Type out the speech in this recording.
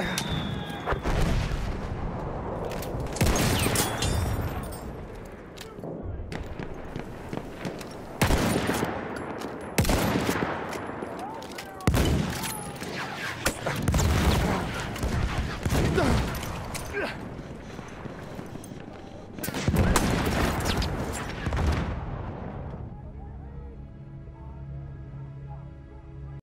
Ugh!